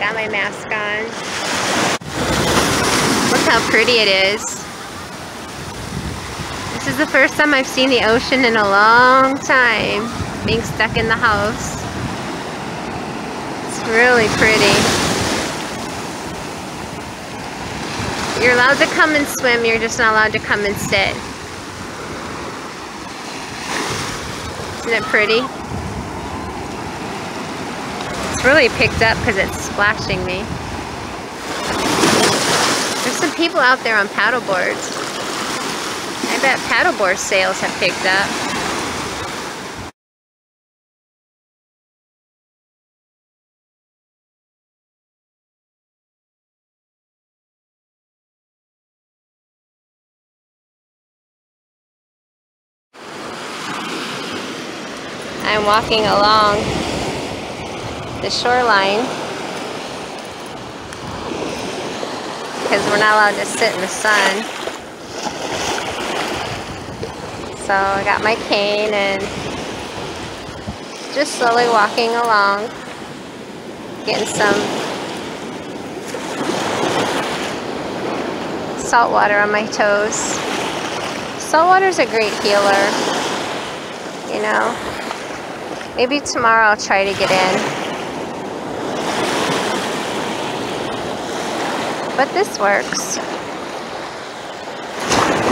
Got my mask on. Look how pretty it is. This is the first time I've seen the ocean in a long time. Being stuck in the house. It's really pretty. You're allowed to come and swim, you're just not allowed to come and sit. Isn't it pretty? It's really picked up because it's splashing me. There's some people out there on paddle boards. I bet paddleboard sales have picked up. I'm walking along the shoreline because we're not allowed to sit in the sun. So I got my cane and just slowly walking along, getting some salt water on my toes. Salt water is a great healer, you know. Maybe tomorrow I'll try to get in. But this works.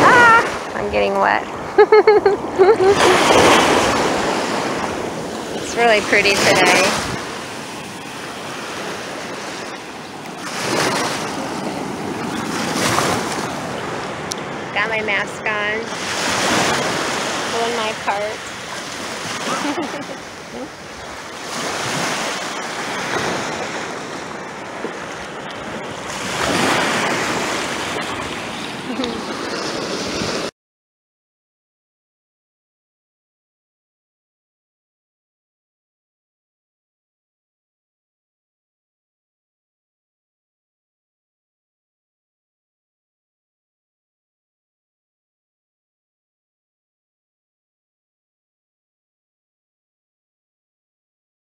Ah! I'm getting wet. it's really pretty today. Got my mask on. Pulling my cart.